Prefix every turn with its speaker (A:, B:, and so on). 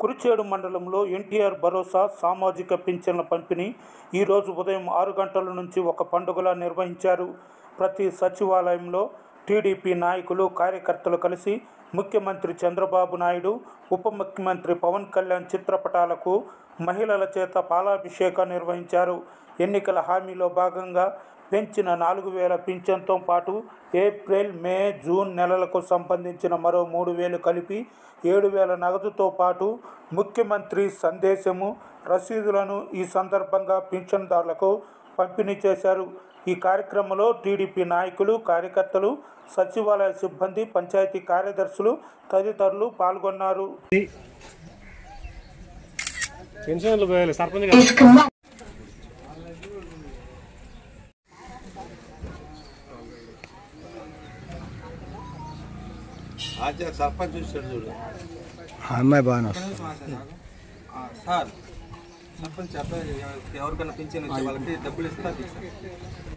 A: కురిచేడు మండలంలో ఎన్టీఆర్ భరోసా సామాజిక పింఛన్ల పంపిణీ ఈరోజు ఉదయం ఆరు గంటల నుంచి ఒక పండుగలా నిర్వహించారు. ప్రతి సచివాలయంలో టీడీపీ నాయకులు కార్యకర్తలు కలిసి ముఖ్యమంత్రి చంద్రబాబు నాయుడు ఉప ముఖ్యమంత్రి పవన్ కళ్యాణ్ చిత్రపటాలకు మహిళల చేత పాలాభిషేకం నిర్వహించారు. ఎన్నికల హామీలో భాగంగా పెంచిన నాలుగు వేల పింఛన్తో పాటు ఏప్రిల్ మే జూన్ నెలలకు సంబంధించిన మరో మూడు వేలు కలిపి ఏడు వేల నగదుతో పాటు ముఖ్యమంత్రి సందేశము రసీదులను ఈ సందర్భంగా పింఛన్దారులకు పంపిణీ చేశారు. ఈ కార్యక్రమంలో టీడీపీ నాయకులు కార్యకర్తలు సచివాలయ సిబ్బంది పంచాయతీ కార్యదర్శులు తదితరులు పాల్గొన్నారు.
B: అమ్మాయి
C: ఆ, సార్ సర్పంచ్ అబ్బాయి ఎవరికైనా పింఛన్ వచ్చే వాళ్ళకి డబ్బులు ఇస్తా